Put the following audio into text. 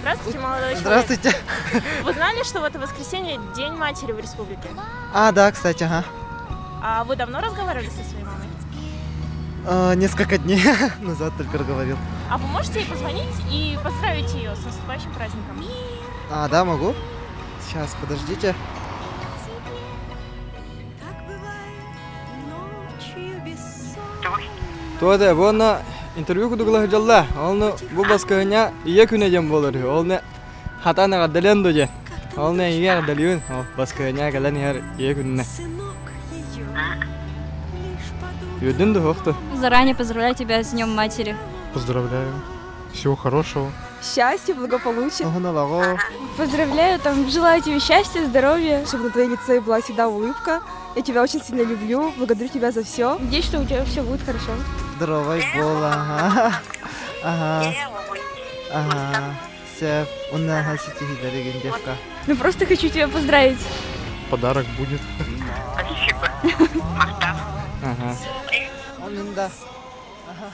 Здравствуйте, молодой человек. Здравствуйте. Вы знали, что в это воскресенье День матери в республике? А, да, кстати, ага. А вы давно разговаривали со своей мамой? А, несколько дней назад только говорил. А вы можете ей позвонить и поздравить ее с наступающим праздником? А, да, могу. Сейчас, подождите. Туоте, буонна интервью кудугла жалла. Олны бу баскыня ие күнэ жем болор. Олны хатана гаддален доже. Олны ие гаддалиун. Ол баскыня галан яр ие күнне. Юдын да хохты. Заранее поздравляю тебя с Днем Матери. Поздравляю. Всего хорошего. Счастья, благополучия. Поздравляю, там, желаю тебе счастья, здоровья, чтобы на твоем лице была всегда улыбка. Я тебя очень сильно люблю, благодарю тебя за все. Надеюсь, что у тебя все будет хорошо. Здоровой бола. Ага. Ага. Ага. Ну просто хочу тебя поздравить. Подарок будет. Ага. Он да. Ага.